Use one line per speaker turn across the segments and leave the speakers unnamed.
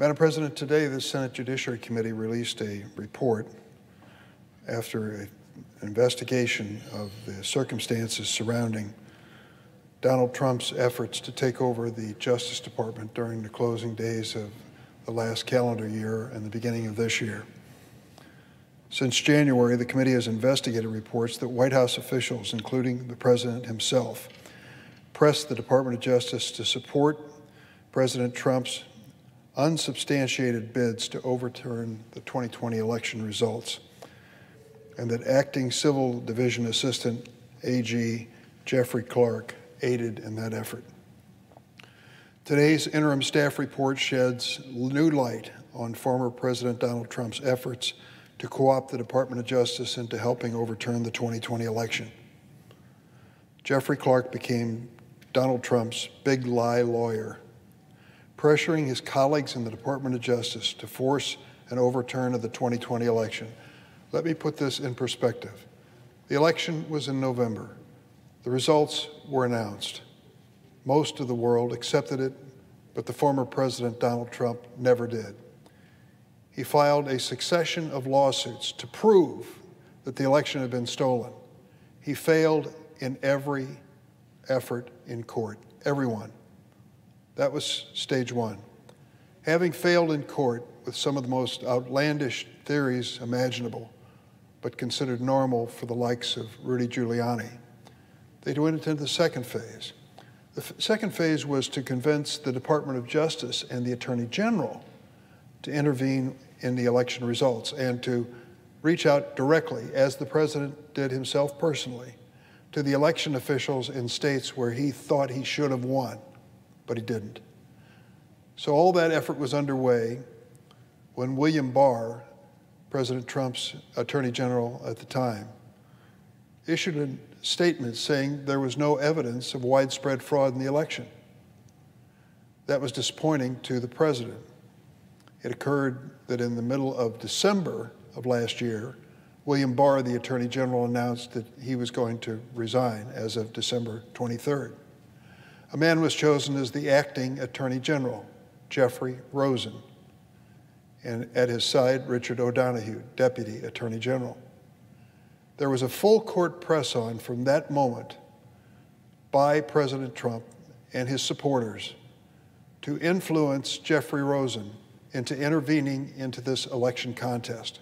Madam President, today the Senate Judiciary Committee released a report after an investigation of the circumstances surrounding Donald Trump's efforts to take over the Justice Department during the closing days of the last calendar year and the beginning of this year. Since January, the committee has investigated reports that White House officials, including the president himself, pressed the Department of Justice to support President Trump's unsubstantiated bids to overturn the 2020 election results, and that acting Civil Division Assistant AG Jeffrey Clark aided in that effort. Today's interim staff report sheds new light on former President Donald Trump's efforts to co opt the Department of Justice into helping overturn the 2020 election. Jeffrey Clark became Donald Trump's big lie lawyer pressuring his colleagues in the Department of Justice to force an overturn of the 2020 election. Let me put this in perspective. The election was in November. The results were announced. Most of the world accepted it, but the former President Donald Trump never did. He filed a succession of lawsuits to prove that the election had been stolen. He failed in every effort in court, everyone. That was stage one. Having failed in court with some of the most outlandish theories imaginable, but considered normal for the likes of Rudy Giuliani, they went into the second phase. The second phase was to convince the Department of Justice and the Attorney General to intervene in the election results and to reach out directly, as the president did himself personally, to the election officials in states where he thought he should have won but he didn't. So all that effort was underway when William Barr, President Trump's attorney general at the time, issued a statement saying there was no evidence of widespread fraud in the election. That was disappointing to the president. It occurred that in the middle of December of last year, William Barr, the Attorney General, announced that he was going to resign as of December 23rd a man was chosen as the acting Attorney General, Jeffrey Rosen, and at his side, Richard O'Donoghue, Deputy Attorney General. There was a full court press on from that moment by President Trump and his supporters to influence Jeffrey Rosen into intervening into this election contest.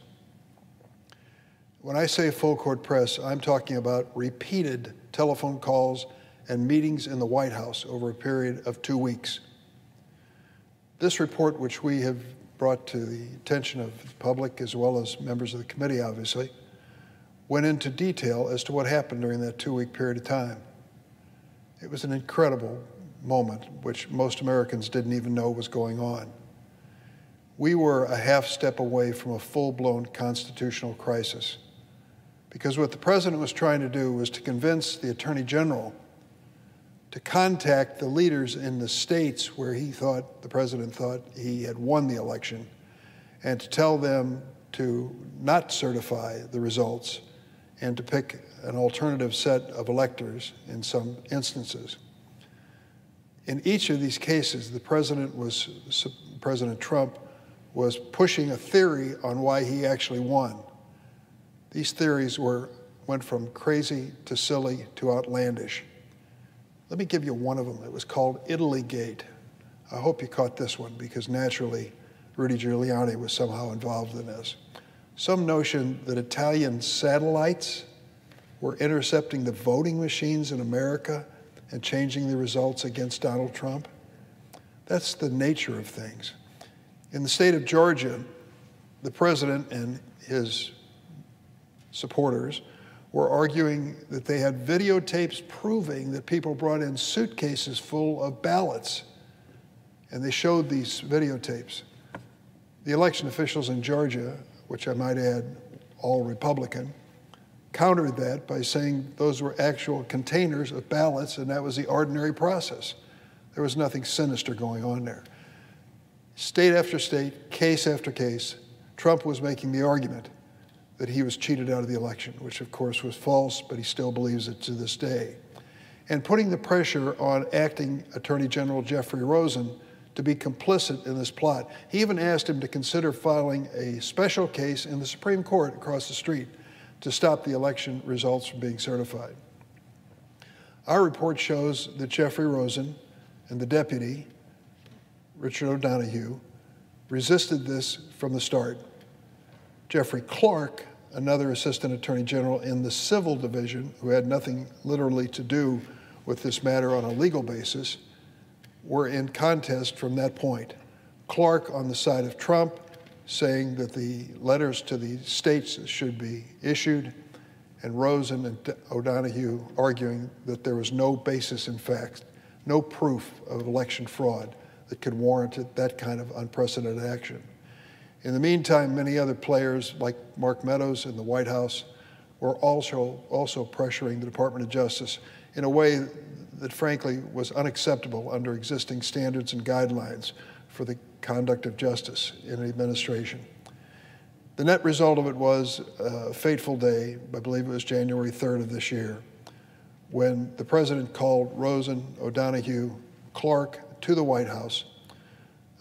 When I say full court press, I'm talking about repeated telephone calls and meetings in the White House over a period of two weeks. This report, which we have brought to the attention of the public as well as members of the committee, obviously, went into detail as to what happened during that two week period of time. It was an incredible moment, which most Americans didn't even know was going on. We were a half step away from a full blown constitutional crisis. Because what the president was trying to do was to convince the attorney general to contact the leaders in the states where he thought, the president thought he had won the election, and to tell them to not certify the results and to pick an alternative set of electors in some instances. In each of these cases, the president was, President Trump was pushing a theory on why he actually won. These theories were, went from crazy to silly to outlandish. Let me give you one of them. It was called Italy Gate. I hope you caught this one because naturally Rudy Giuliani was somehow involved in this. Some notion that Italian satellites were intercepting the voting machines in America and changing the results against Donald Trump. That's the nature of things. In the state of Georgia, the president and his supporters were arguing that they had videotapes proving that people brought in suitcases full of ballots. And they showed these videotapes. The election officials in Georgia, which I might add, all Republican, countered that by saying those were actual containers of ballots and that was the ordinary process. There was nothing sinister going on there. State after state, case after case, Trump was making the argument that he was cheated out of the election, which of course was false, but he still believes it to this day. And putting the pressure on acting Attorney General Jeffrey Rosen to be complicit in this plot. He even asked him to consider filing a special case in the Supreme Court across the street to stop the election results from being certified. Our report shows that Jeffrey Rosen and the deputy, Richard O'Donoghue, resisted this from the start. Jeffrey Clark, another assistant attorney general in the civil division, who had nothing literally to do with this matter on a legal basis, were in contest from that point. Clark on the side of Trump, saying that the letters to the states should be issued, and Rosen and O'Donoghue arguing that there was no basis in fact, no proof of election fraud that could warrant that kind of unprecedented action. In the meantime, many other players like Mark Meadows in the White House were also, also pressuring the Department of Justice in a way that frankly was unacceptable under existing standards and guidelines for the conduct of justice in an administration. The net result of it was a fateful day, I believe it was January 3rd of this year, when the president called Rosen, O'Donoghue, Clark to the White House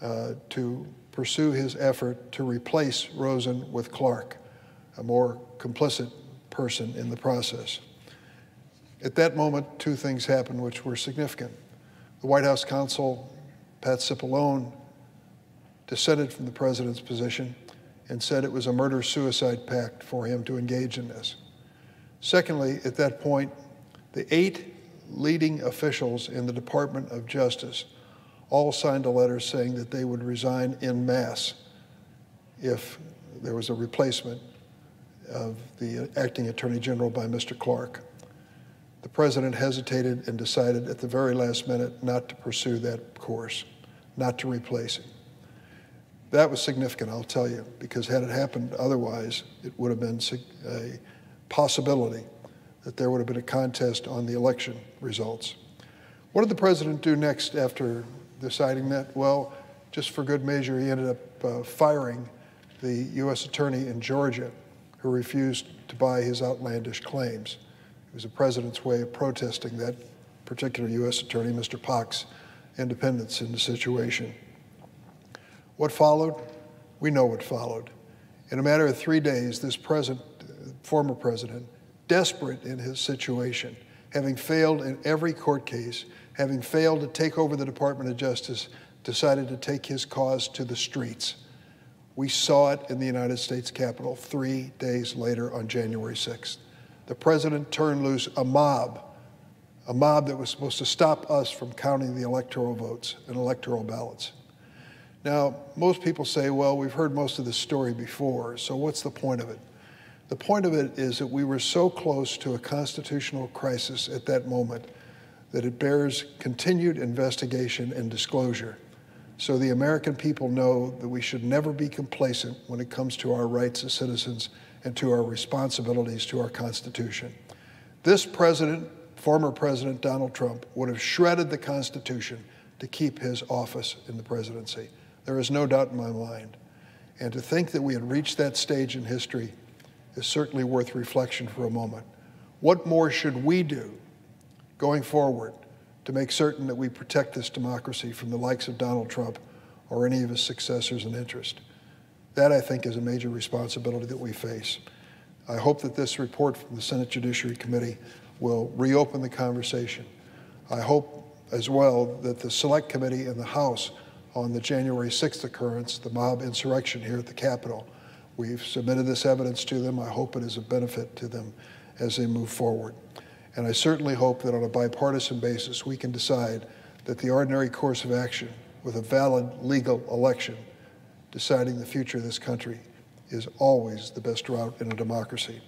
uh, to pursue his effort to replace Rosen with Clark, a more complicit person in the process. At that moment, two things happened which were significant. The White House counsel, Pat Cipollone, dissented from the president's position and said it was a murder suicide pact for him to engage in this. Secondly, at that point, the eight leading officials in the Department of Justice all signed a letter saying that they would resign in mass if there was a replacement of the acting attorney general by Mr. Clark. The president hesitated and decided at the very last minute not to pursue that course, not to replace him. That was significant, I'll tell you, because had it happened otherwise, it would have been a possibility that there would have been a contest on the election results. What did the president do next after deciding that? Well, just for good measure, he ended up uh, firing the U.S. attorney in Georgia who refused to buy his outlandish claims. It was the president's way of protesting that particular U.S. attorney, Mr. Pak's independence in the situation. What followed? We know what followed. In a matter of three days, this present, former president, desperate in his situation, having failed in every court case, having failed to take over the Department of Justice, decided to take his cause to the streets. We saw it in the United States Capitol three days later on January 6th. The president turned loose a mob, a mob that was supposed to stop us from counting the electoral votes and electoral ballots. Now, most people say, well, we've heard most of this story before, so what's the point of it? The point of it is that we were so close to a constitutional crisis at that moment that it bears continued investigation and disclosure. So the American people know that we should never be complacent when it comes to our rights as citizens and to our responsibilities to our Constitution. This president, former President Donald Trump, would have shredded the Constitution to keep his office in the presidency. There is no doubt in my mind. And to think that we had reached that stage in history is certainly worth reflection for a moment. What more should we do going forward to make certain that we protect this democracy from the likes of Donald Trump or any of his successors in interest? That, I think, is a major responsibility that we face. I hope that this report from the Senate Judiciary Committee will reopen the conversation. I hope as well that the Select Committee in the House on the January 6th occurrence, the mob insurrection here at the Capitol. We've submitted this evidence to them. I hope it is a benefit to them as they move forward. And I certainly hope that on a bipartisan basis, we can decide that the ordinary course of action with a valid legal election deciding the future of this country is always the best route in a democracy.